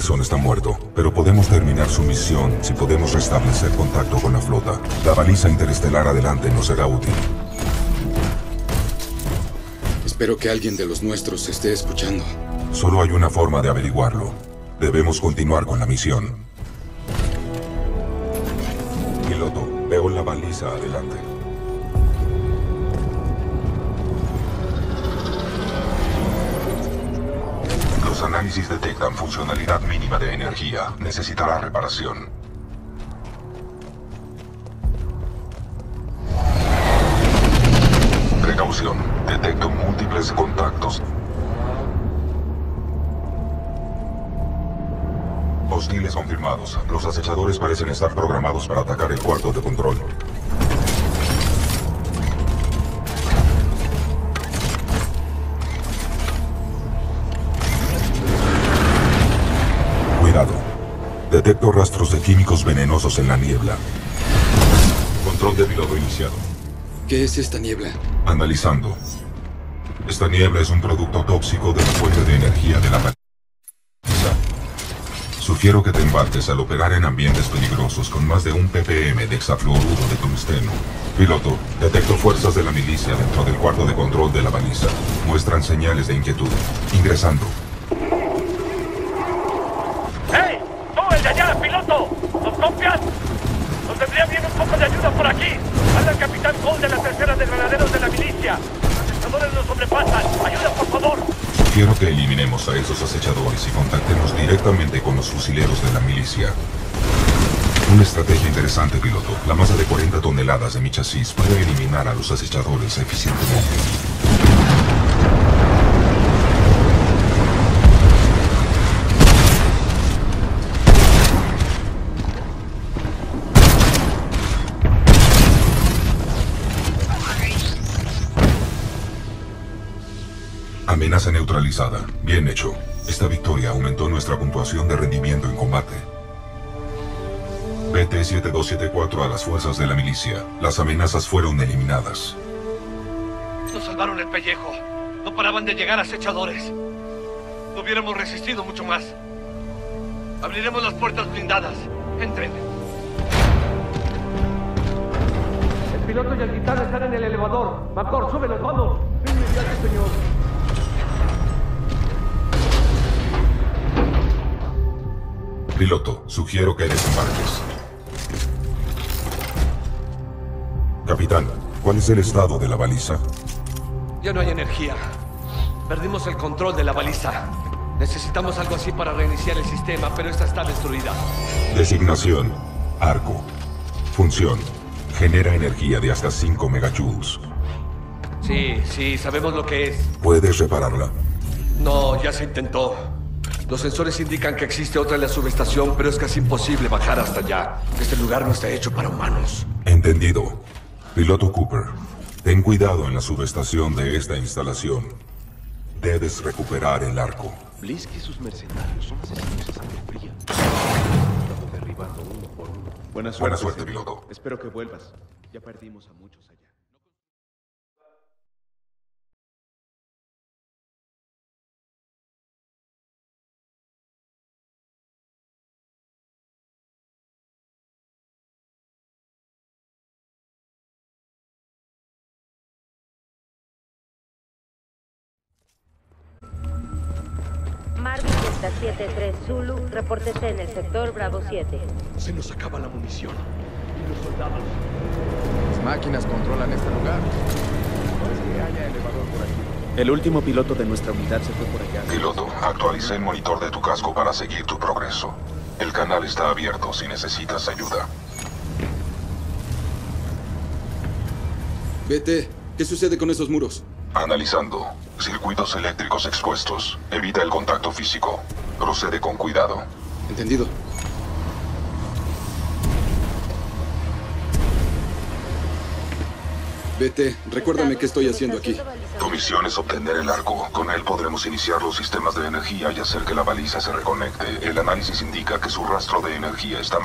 Anderson está muerto, pero podemos terminar su misión si podemos restablecer contacto con la flota. La baliza interestelar adelante nos será útil. Espero que alguien de los nuestros esté escuchando. Solo hay una forma de averiguarlo. Debemos continuar con la misión. Piloto, veo la baliza adelante. Los análisis detectan funcionalidad mínima de energía. Necesitará reparación. Precaución. Detecto múltiples contactos. Hostiles confirmados. Los acechadores parecen estar programados para atacar el cuarto de control. Detecto rastros de químicos venenosos en la niebla. Control de piloto iniciado. ¿Qué es esta niebla? Analizando. Esta niebla es un producto tóxico de la fuente de energía de la baliza. Sugiero que te embarques al operar en ambientes peligrosos con más de un ppm de hexafluoruro de tungsteno. Piloto, detecto fuerzas de la milicia dentro del cuarto de control de la baliza. Muestran señales de inquietud. Ingresando. ¡Hey! ¡Tú, el de allá, piloto! ¿Nos copias? Nos vendría bien un poco de ayuda por aquí. Habla el capitán Cole de la tercera de granaderos de la milicia. Los acechadores nos sobrepasan. ¡Ayuda, por favor! Sugiero que eliminemos a esos acechadores y contactemos directamente con los fusileros de la milicia. Una estrategia interesante, piloto. La masa de 40 toneladas de mi chasis puede eliminar a los acechadores eficientemente. Amenaza neutralizada. Bien hecho. Esta victoria aumentó nuestra puntuación de rendimiento en combate. BT-7274 a las fuerzas de la milicia. Las amenazas fueron eliminadas. Nos salvaron el pellejo. No paraban de llegar acechadores. No hubiéramos resistido mucho más. Abriremos las puertas blindadas. Entren. El piloto y el guitarra están en el elevador. Macor, súbelos, vamos. Inmediato, señor. Piloto, sugiero que desembarques. Capitán, ¿cuál es el estado de la baliza? Ya no hay energía. Perdimos el control de la baliza. Necesitamos algo así para reiniciar el sistema, pero esta está destruida. Designación. Arco. Función. Genera energía de hasta 5 megajoules. Sí, sí, sabemos lo que es. ¿Puedes repararla? No, ya se intentó. Los sensores indican que existe otra en la subestación, pero es casi imposible bajar hasta allá. Este lugar no está hecho para humanos. Entendido. Piloto Cooper, ten cuidado en la subestación de esta instalación. Debes recuperar el arco. Blisk y sus mercenarios son asesinos a sangre fría. Estamos derribando uno por uno. Buena suerte, Buena suerte, piloto. Espero que vuelvas. Ya perdimos a muchos allá. 73 Zulu, repórtese en el sector Bravo 7. Se nos acaba la munición. Y los soldados. Las máquinas controlan este lugar. No es que haya elevador por aquí. El último piloto de nuestra unidad se fue por allá. Piloto, actualicé el monitor de tu casco para seguir tu progreso. El canal está abierto si necesitas ayuda. Vete. ¿Qué sucede con esos muros? Analizando. Circuitos eléctricos expuestos. Evita el contacto físico. Procede con cuidado. Entendido. Vete. Recuérdame qué estoy haciendo aquí. Tu misión es obtener el arco. Con él podremos iniciar los sistemas de energía y hacer que la baliza se reconecte. El análisis indica que su rastro de energía está...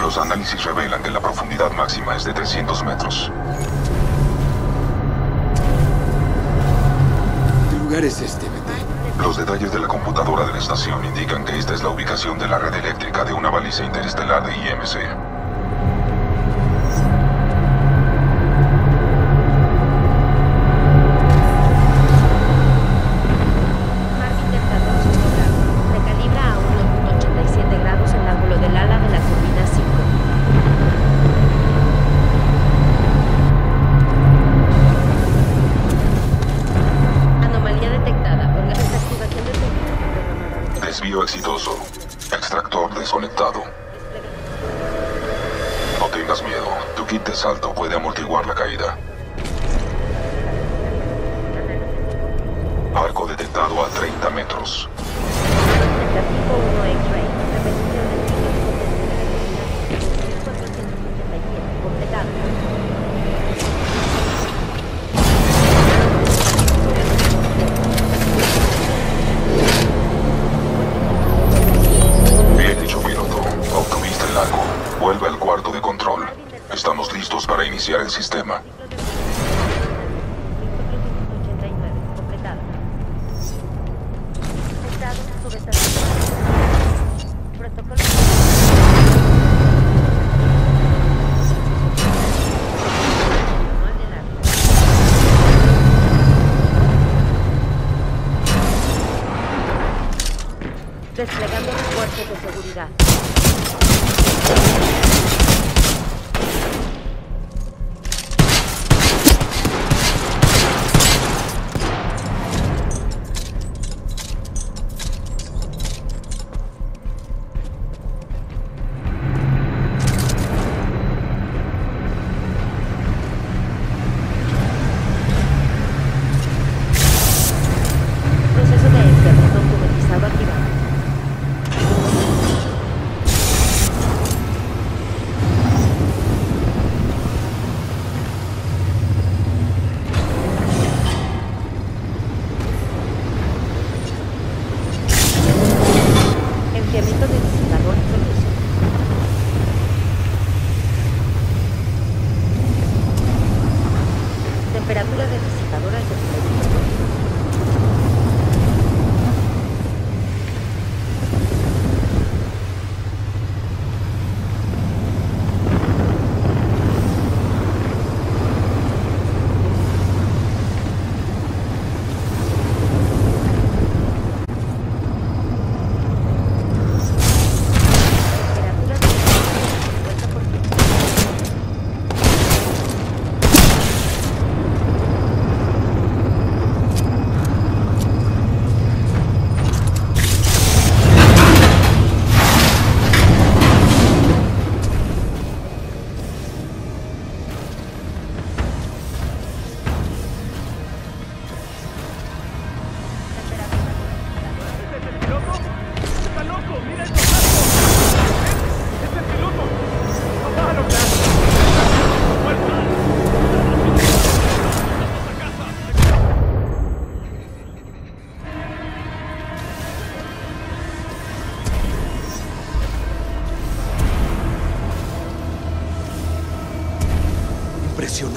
Los análisis revelan que la profundidad máxima es de 300 metros. ¿Qué lugar es este, Betty? Los detalles de la computadora de la estación indican que esta es la ubicación de la red eléctrica de una baliza interestelar de IMC.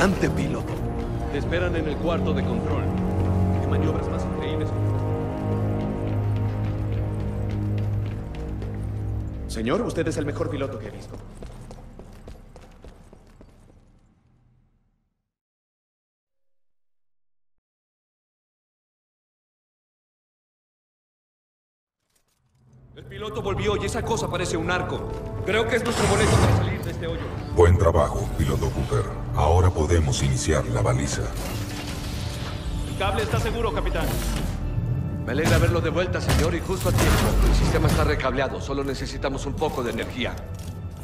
Impresionante, piloto. Te esperan en el cuarto de control. ¿Qué maniobras más increíbles? Señor, usted es el mejor piloto que he visto. El piloto volvió y esa cosa parece un arco. Creo que es nuestro boleto para salir de este hoyo. Buen trabajo, piloto Cooper. Ahora podemos iniciar la baliza. El cable está seguro, capitán. Me alegra verlo de vuelta, señor, y justo a tiempo. El sistema está recableado, solo necesitamos un poco de energía.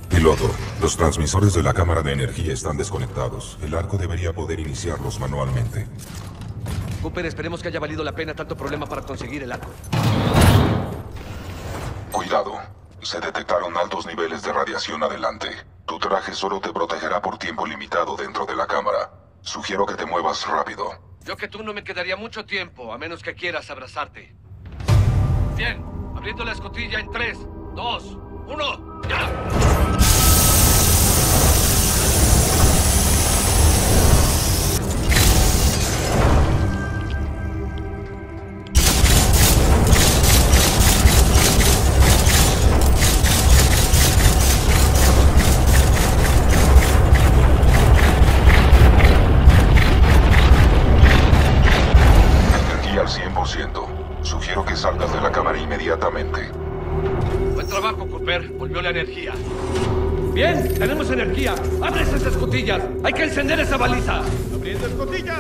Piloto, los transmisores de la cámara de energía están desconectados. El arco debería poder iniciarlos manualmente. Cooper, esperemos que haya valido la pena tanto problema para conseguir el arco. Se detectaron altos niveles de radiación adelante. Tu traje solo te protegerá por tiempo limitado dentro de la cámara. Sugiero que te muevas rápido. Yo que tú no me quedaría mucho tiempo, a menos que quieras abrazarte. Bien, abriendo la escotilla en 3, 2, 1, ¡ya! Escotillas! ¡Hay que encender esa baliza! ¡Abriendo escotillas!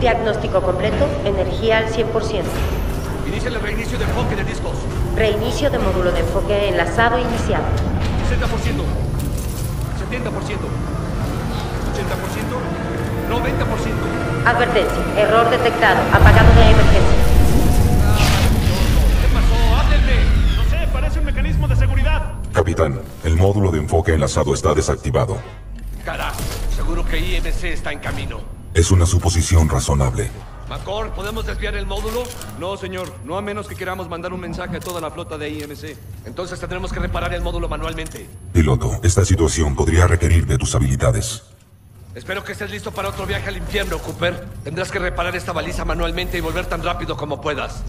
Diagnóstico completo, energía al 100%. Inicia el reinicio de enfoque de discos. Reinicio de módulo de enfoque enlazado iniciado. 60%. 70%. 80%. 90%. Advertencia, error detectado, apagado de emergencia. ¿Qué pasó? ¡Háblenme! No sé, parece un mecanismo de seguridad. Capitán, el módulo de enfoque enlazado está desactivado. IMC está en camino. Es una suposición razonable. Macor, ¿podemos desviar el módulo? No, señor. No a menos que queramos mandar un mensaje a toda la flota de IMC. Entonces tendremos que reparar el módulo manualmente. Piloto, esta situación podría requerir de tus habilidades. Espero que estés listo para otro viaje al infierno, Cooper. Tendrás que reparar esta baliza manualmente y volver tan rápido como puedas.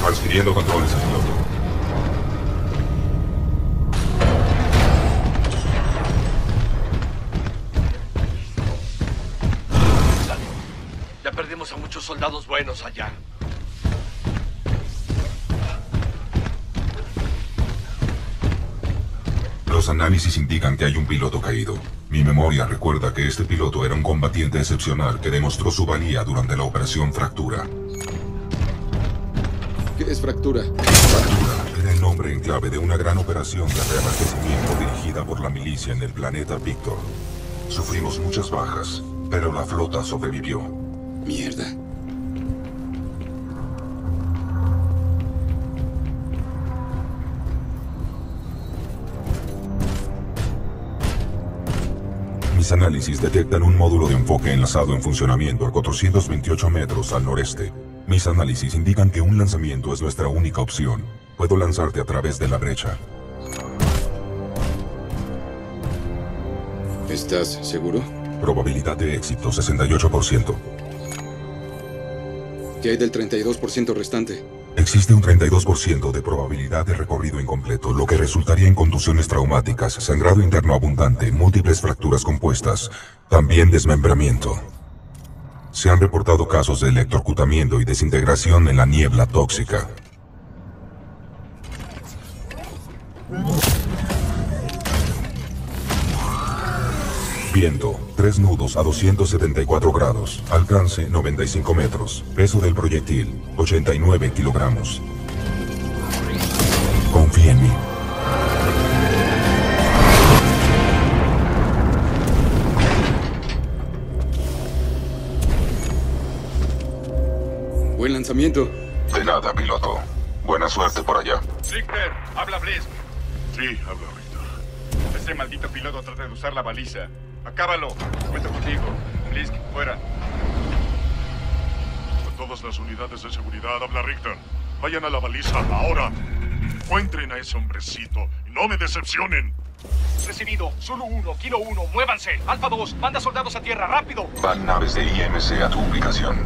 Transfiriendo controles al a muchos soldados buenos allá. Los análisis indican que hay un piloto caído. Mi memoria recuerda que este piloto era un combatiente excepcional que demostró su valía durante la operación Fractura. ¿Qué es fractura? Fractura era el nombre en clave de una gran operación de reabastecimiento dirigida por la milicia en el planeta Víctor. Sufrimos muchas bajas, pero la flota sobrevivió. Mierda. Mis análisis detectan un módulo de enfoque enlazado en funcionamiento a 428 metros al noreste. Mis análisis indican que un lanzamiento es nuestra única opción. Puedo lanzarte a través de la brecha. ¿Estás seguro? Probabilidad de éxito 68%. ¿Qué hay del 32% restante? Existe un 32% de probabilidad de recorrido incompleto, lo que resultaría en contusiones traumáticas, sangrado interno abundante, múltiples fracturas compuestas, también desmembramiento. Se han reportado casos de electrocutamiento y desintegración en la niebla tóxica. Viento, tres nudos a 274 grados, alcance 95 metros, peso del proyectil 89 kilogramos. Confía en mí. Buen lanzamiento. De nada, piloto. Buena suerte por allá. Richter, habla Blisk. Sí, habla Richter. Ese maldito piloto trata de usar la baliza. Acábalo. Cuento contigo. Blisk, fuera. Con todas las unidades de seguridad, habla Richter. Vayan a la baliza ahora. Encuentren a ese hombrecito y no me decepcionen. Recibido. Zulu 1, Kilo 1, muévanse. Alfa 2, manda soldados a tierra, rápido. Van naves de IMC a tu ubicación.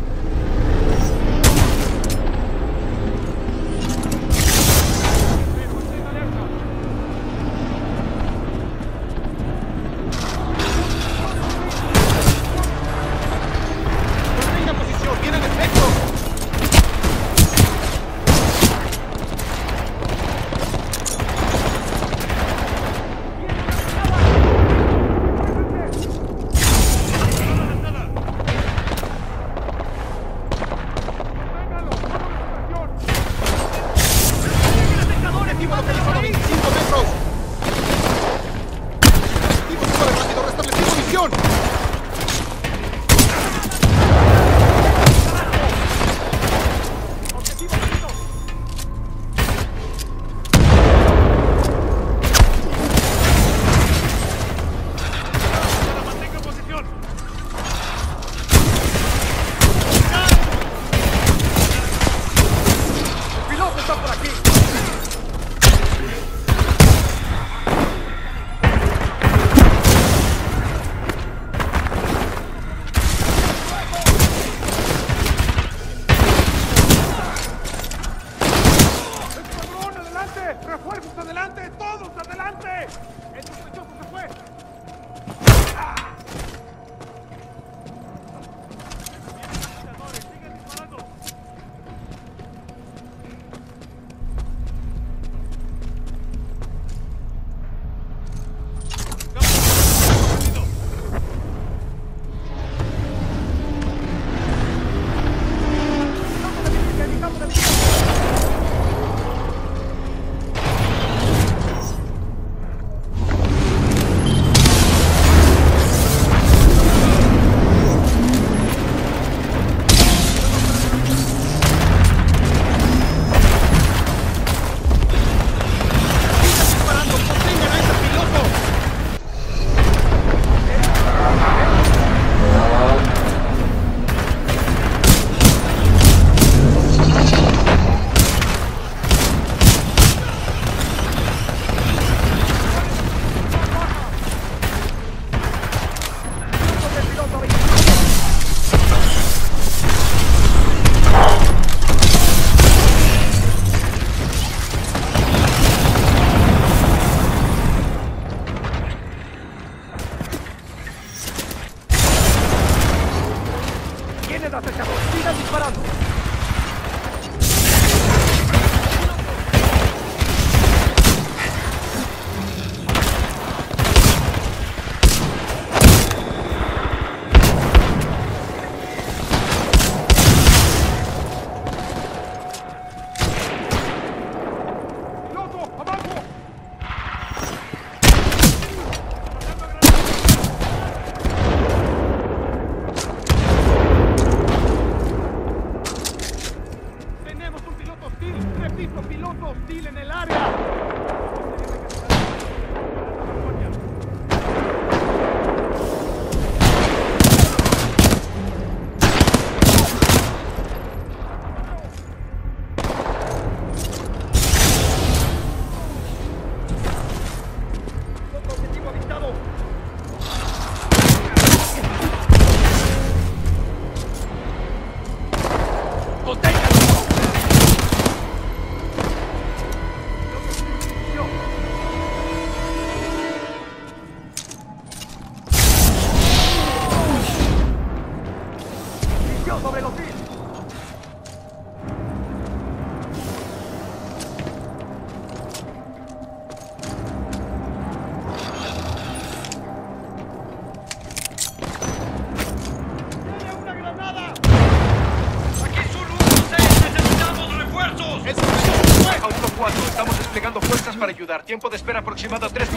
Ayudar. Tiempo de espera aproximado a 3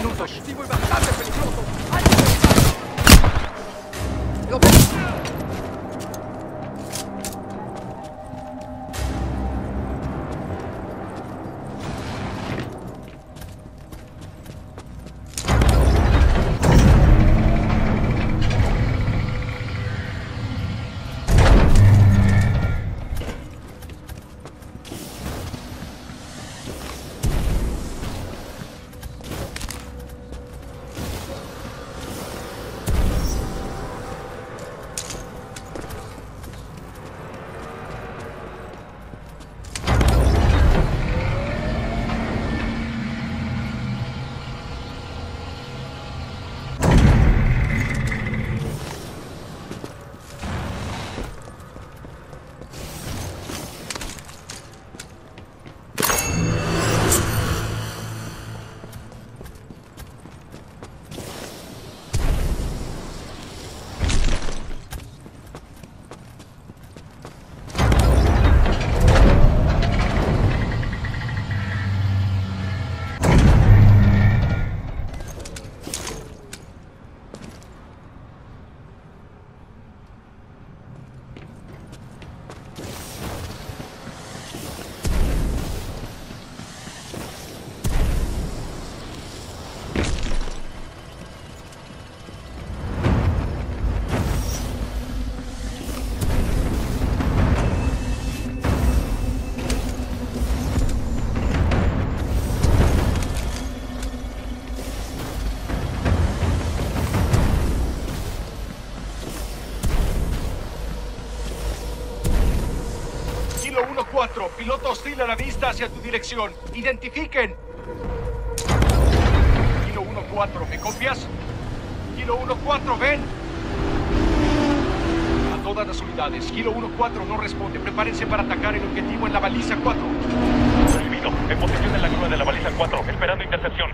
Kilo 1-4, piloto hostil a la vista hacia tu dirección. Identifiquen. Kilo 1-4, ¿me copias? Kilo 1-4, ven. A todas las unidades, Kilo 1-4 no responde. Prepárense para atacar el objetivo en la baliza 4. Recibido. En posición en la grúa de la baliza 4, esperando intercepción.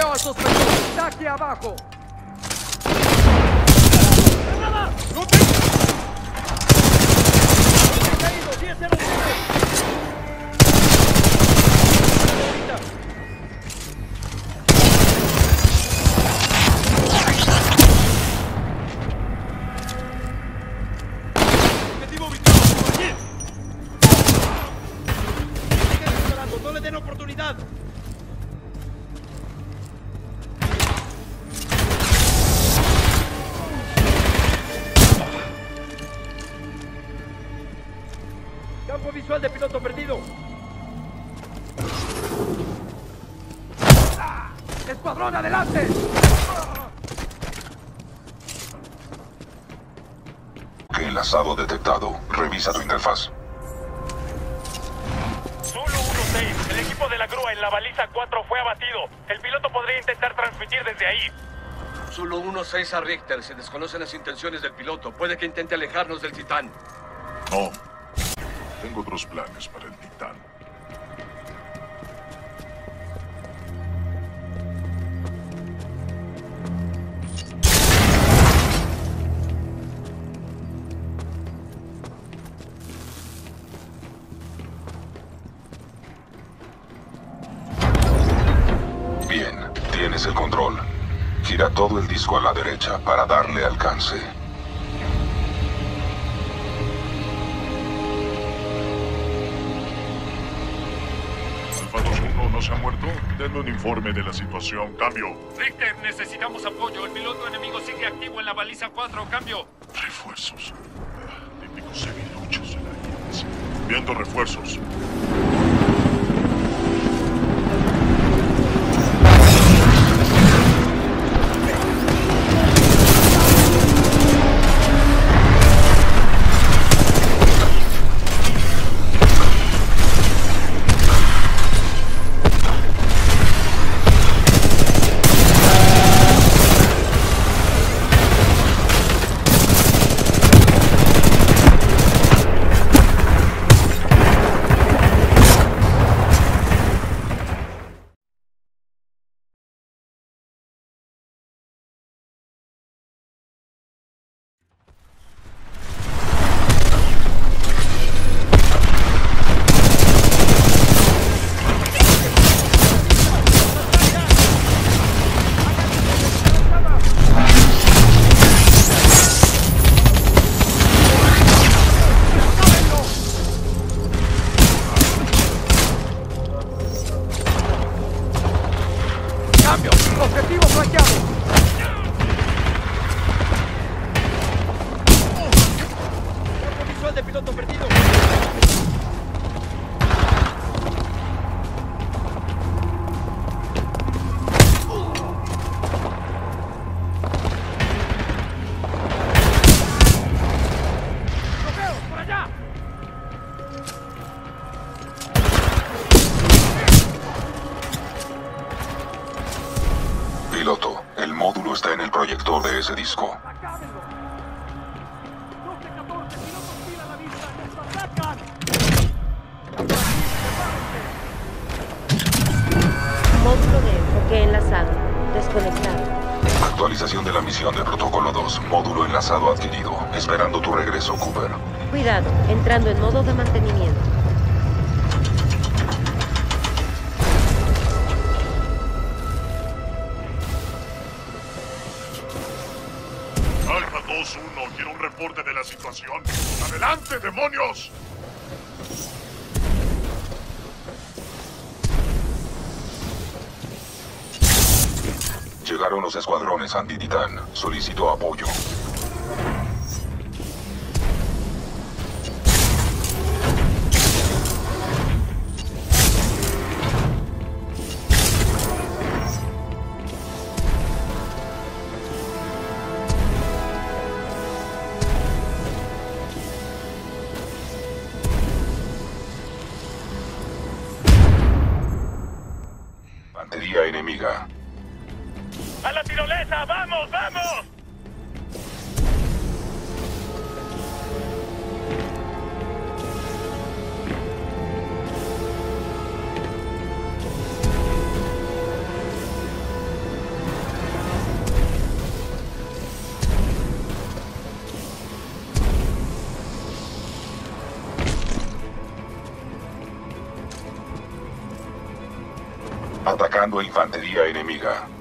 ¡Veo a sospechoso! ¡Está aquí abajo! ¡No te... Caído, 10 Revisa tu interfaz. Zulu 1-6, el equipo de la grúa en la baliza 4 fue abatido. El piloto podría intentar transmitir desde ahí. Solo 1-6 a Richter. Se desconocen las intenciones del piloto. Puede que intente alejarnos del Titán. No. Tengo otros planes para el Titán. Todo el disco a la derecha para darle alcance. Alfa 2-1 no se ha muerto. Denme un informe de la situación. Cambio. Richter, necesitamos apoyo. El piloto enemigo sigue activo en la baliza 4. Cambio. Refuerzos. Ah, Típicos seviluchos de la. Viendo refuerzos. Regreso, Cooper. Cuidado, entrando en modo de mantenimiento. Alfa 2-1, quiero un reporte de la situación. ¡Adelante, demonios! Llegaron los escuadrones anti-titán. Solicito apoyo. Atacando infantería enemiga.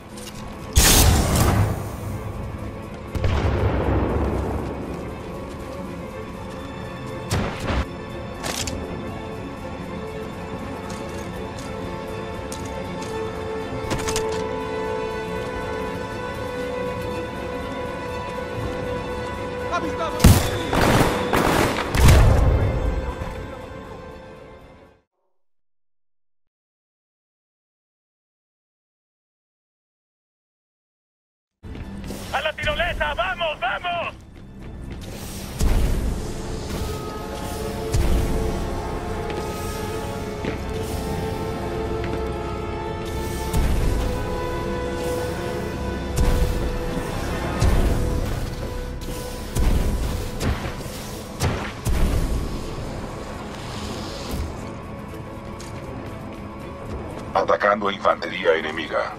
Infantería enemiga.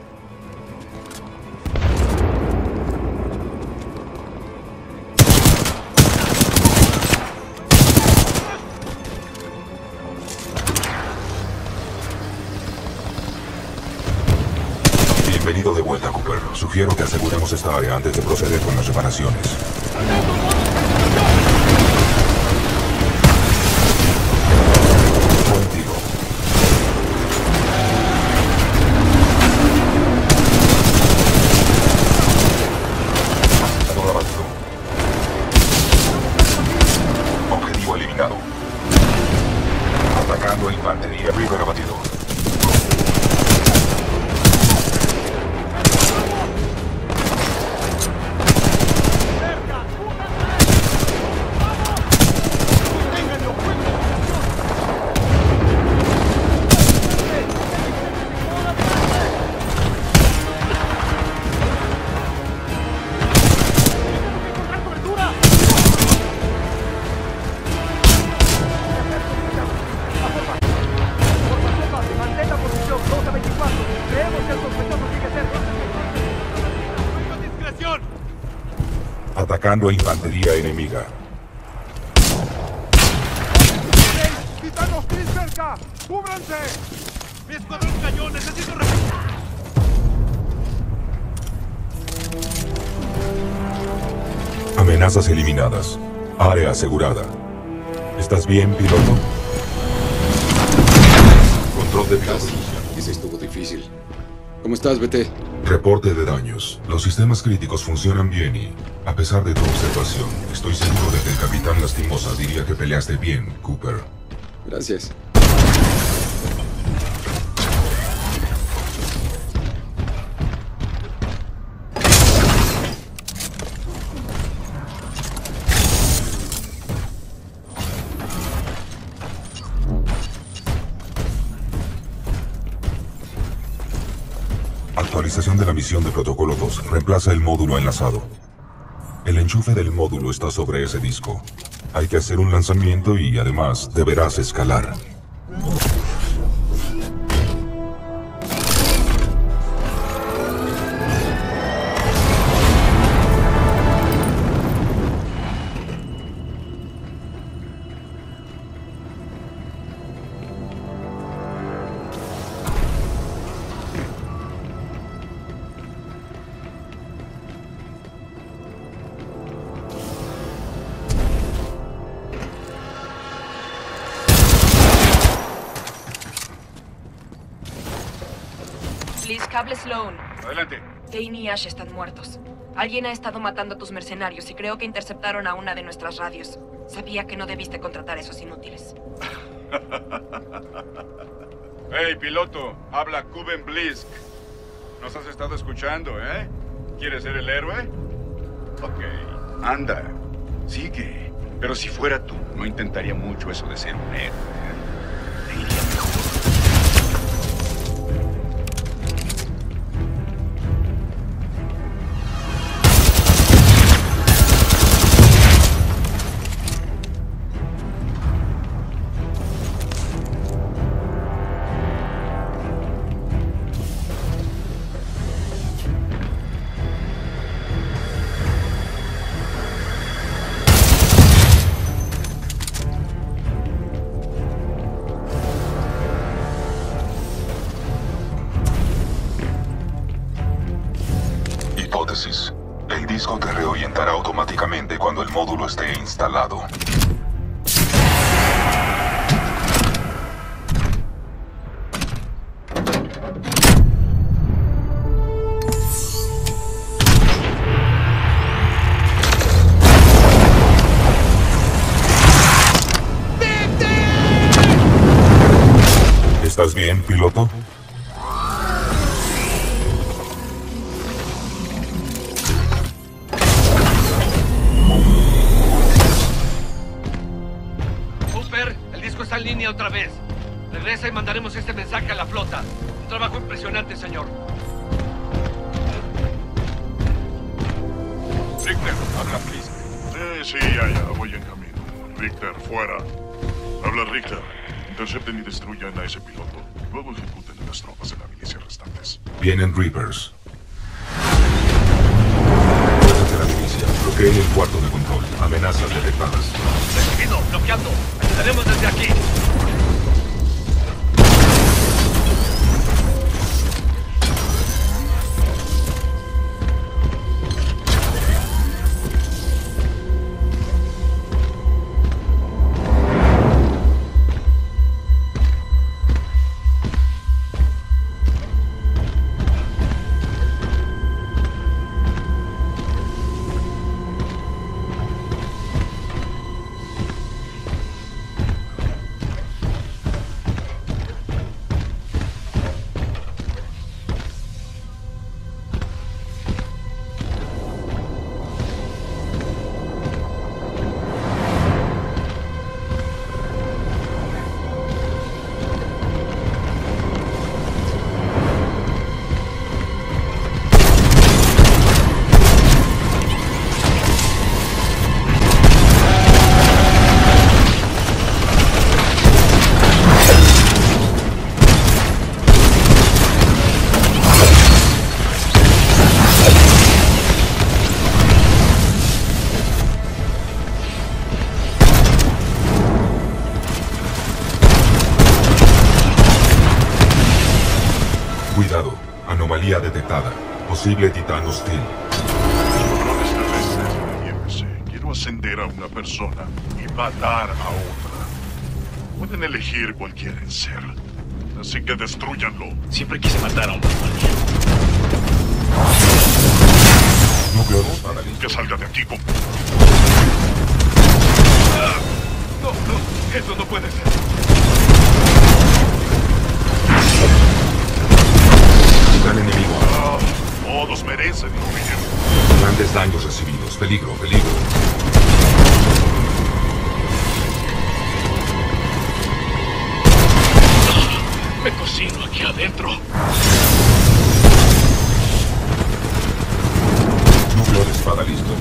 Bienvenido de vuelta, Cooper. Sugiero que aseguremos esta área antes de proceder con las reparaciones. Atacando infantería enemiga. ¡Titán hostil cerca! ¡Cúbranse! ¡Mi escuadrón cayó! ¡Necesito Amenazas eliminadas. Área asegurada. ¿Estás bien, piloto? Control de Casi. Ese estuvo difícil. ¿Cómo estás, BT? Reporte de daños. Los sistemas críticos funcionan bien y, a pesar de tu observación, estoy seguro de que el capitán Lastimosa diría que peleaste bien, Cooper. Gracias. De la misión de Protocolo 2. Reemplaza el módulo enlazado. El enchufe del módulo está sobre ese disco. Hay que hacer un lanzamiento y además deberás escalar. Hable Sloan. Adelante. Dane y Ash están muertos. Alguien ha estado matando a tus mercenarios y creo que interceptaron a una de nuestras radios. Sabía que no debiste contratar a esos inútiles. Hey, piloto, habla Kuben Blisk. Nos has estado escuchando, ¿eh? ¿Quieres ser el héroe? Ok, anda, sigue. Pero si fuera tú, no intentaría mucho eso de ser un héroe. ¿eh? Te iría mejor. Cuando el módulo esté instalado. and Reapers. Posible titán hostil. Cabrones terrestres de la IMC. Quiero ascender a una persona y matar a otra. Pueden elegir cuál quieren ser. Así que destruyanlo. Siempre quise matar a un Núcleo de espada Que salga de aquí con... No, no, eso no puede ser. Gran enemigo. Ah, todos merecen morir. Grandes daños recibidos. Peligro, peligro. Me cocino aquí adentro. Núcleo de espada listo.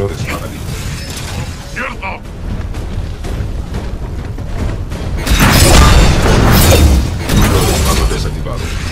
flores para desactivado.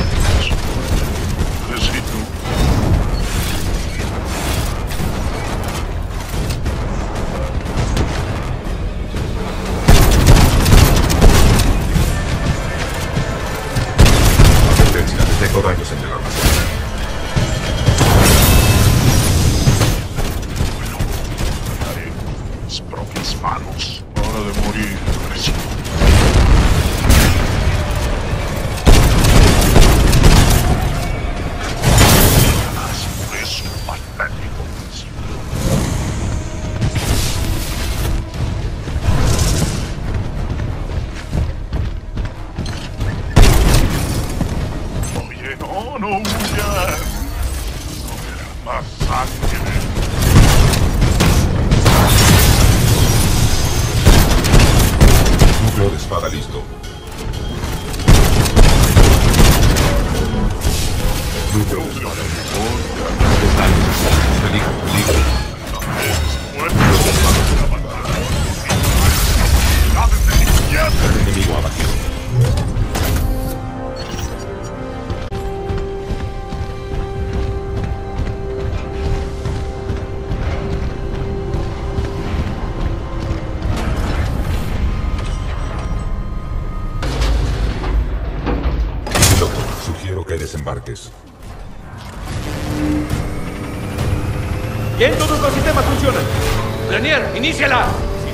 Sí,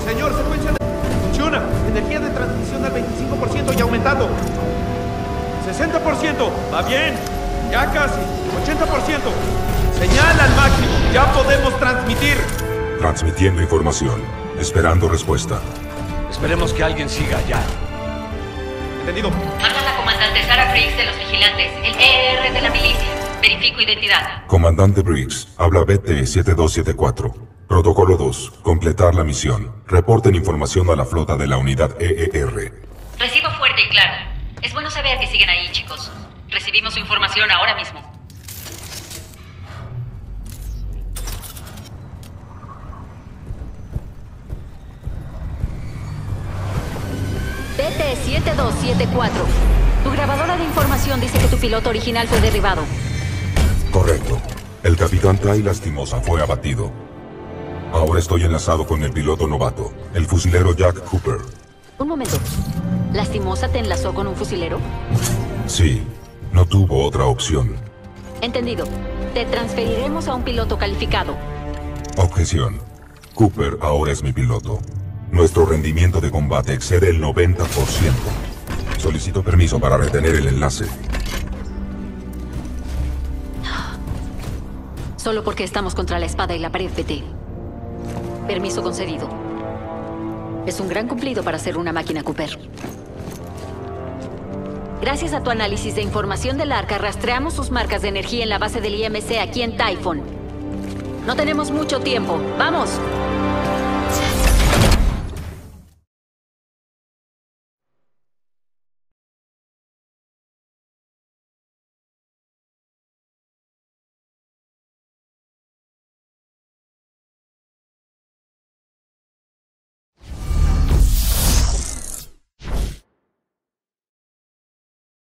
señor, secuencia de... Funciona. Energía de transmisión al 25% y aumentando. 60%. Va bien. Ya casi. 80%. Señal al máximo. Ya podemos transmitir. Transmitiendo información. Esperando respuesta. Esperemos que alguien siga allá. Entendido. Habla la comandante Sarah Briggs de los vigilantes, el ER de la milicia. Verifico identidad. Comandante Briggs, habla BT-7274. Protocolo 2. Completar la misión. Reporten información a la flota de la unidad EER. Recibo fuerte y claro. Es bueno saber que siguen ahí, chicos. Recibimos su información ahora mismo. BT-7274. Tu grabadora de información dice que tu piloto original fue derribado. Correcto. El capitán Tai Lastimosa fue abatido. Ahora estoy enlazado con el piloto novato, el fusilero Jack Cooper. Un momento. ¿Lastimosa te enlazó con un fusilero? Sí, no tuvo otra opción. Entendido. Te transferiremos a un piloto calificado. Objeción. Cooper ahora es mi piloto. Nuestro rendimiento de combate excede el 90%. Solicito permiso para retener el enlace. Solo porque estamos contra la espada y la pared, PT. Permiso concedido. Es un gran cumplido para ser una máquina Cooper. Gracias a tu análisis de información del arca, rastreamos sus marcas de energía en la base del IMC aquí en Typhon. No tenemos mucho tiempo. ¡Vamos!